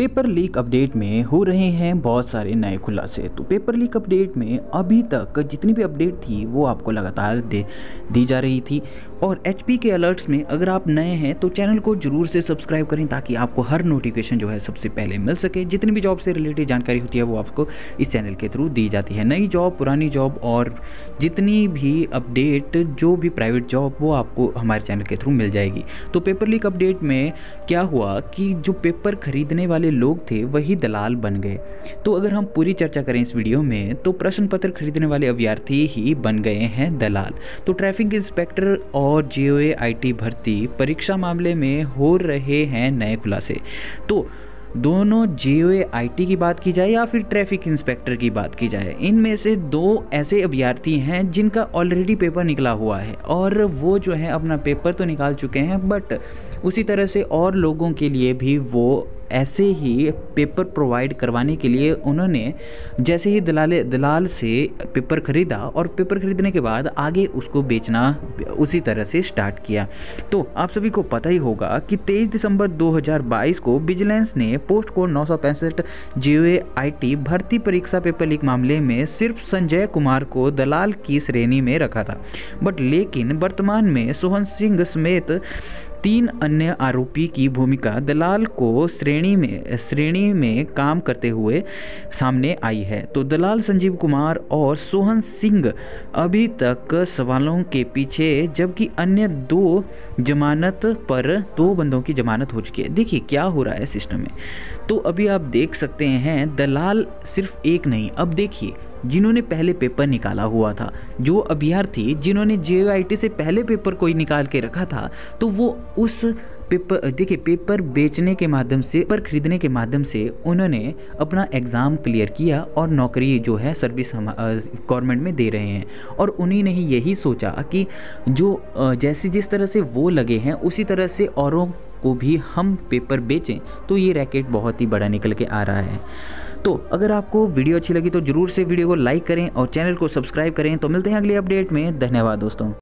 Paper leak update में हो रहे हैं बहुत सारे नए खुलासे। तो पेपर लीक अपडेट में अभी तक जितनी भी अपडेट थी, वो आपको लगातार दे, दी जा रही थी। और एचपी के अलर्ट्स में अगर आप नए हैं तो चैनल को ज़रूर से सब्सक्राइब करें ताकि आपको हर नोटिफिकेशन जो है सबसे पहले मिल सके। जितनी भी जॉब से रिलेटेड जानकारी होती है, वो आपको इस चैनल के थ्रू दी जाती है। नई जॉब पुरानी जॉब और जितनी भी अपडेट जो भी प्राइवेट जॉब वो आपको हमारे चैनल के थ्रू मिल जाएगी। तो पेपर लीक अपडेट में क्या हुआ कि जो पेपर खरीदने वाले लोग थे, वही दलाल बन गए। तो अगर हम पूरी चर्चा करें इस वीडियो में तो प्रश्न पत्र खरीदने वाले अभ्यर्थी ही बन गए हैं दलाल। तो ट्रैफ़िक इंस्पेक्टर और जे आई भर्ती परीक्षा मामले में हो रहे हैं नए खुलासे। तो दोनों जे आई की बात की जाए या फिर ट्रैफ़िक इंस्पेक्टर की बात की जाए, इनमें से दो ऐसे अभ्यर्थी हैं जिनका ऑलरेडी पेपर निकला हुआ है और वो जो है अपना पेपर तो निकाल चुके हैं बट उसी तरह से और लोगों के लिए भी वो ऐसे ही पेपर प्रोवाइड करवाने के लिए उन्होंने जैसे ही दलाल दलाल से पेपर ख़रीदा और पेपर ख़रीदने के बाद आगे उसको बेचना उसी तरह से स्टार्ट किया। तो आप सभी को पता ही होगा कि 23 दिसंबर 2022 को विजिलेंस ने पोस्ट कोड नौ सौ पैंसठ भर्ती परीक्षा पेपर लीक मामले में सिर्फ़ संजय कुमार को दलाल की श्रेणी में रखा था। बट लेकिन वर्तमान में सोहन सिंह समेत तीन अन्य आरोपी की भूमिका दलाल को श्रेणी में श्रेणी में काम करते हुए सामने आई है। तो दलाल संजीव कुमार और सोहन सिंह अभी तक सवालों के पीछे, जबकि अन्य दो जमानत पर दो बंदों की जमानत हो चुकी है। देखिए, क्या हो रहा है सिस्टम में? तो अभी आप देख सकते हैं, दलाल सिर्फ़ एक नहीं। अब देखिए जिन्होंने पहले पेपर निकाला हुआ था। जो अभ्यर्थी जिन्होंने जेआईटी से पहले पेपर कोई निकाल के रखा था तो वो उस पेपर, देखिए, पेपर बेचने के माध्यम से, पेपर खरीदने के माध्यम से उन्होंने अपना एग्ज़ाम क्लियर किया और नौकरी जो है सर्विस हम गवर्नमेंट में दे रहे हैं। और उन्हीं ने ही यही सोचा कि जो जैसे जिस तरह से वो लगे हैं, उसी तरह से औरों को भी हम पेपर बेचें तो ये रैकेट बहुत ही बड़ा निकल के आ रहा है। तो अगर आपको वीडियो अच्छी लगी तो ज़रूर से वीडियो को लाइक करें और चैनल को सब्सक्राइब करें। तो मिलते हैं अगली अपडेट में। धन्यवाद दोस्तों।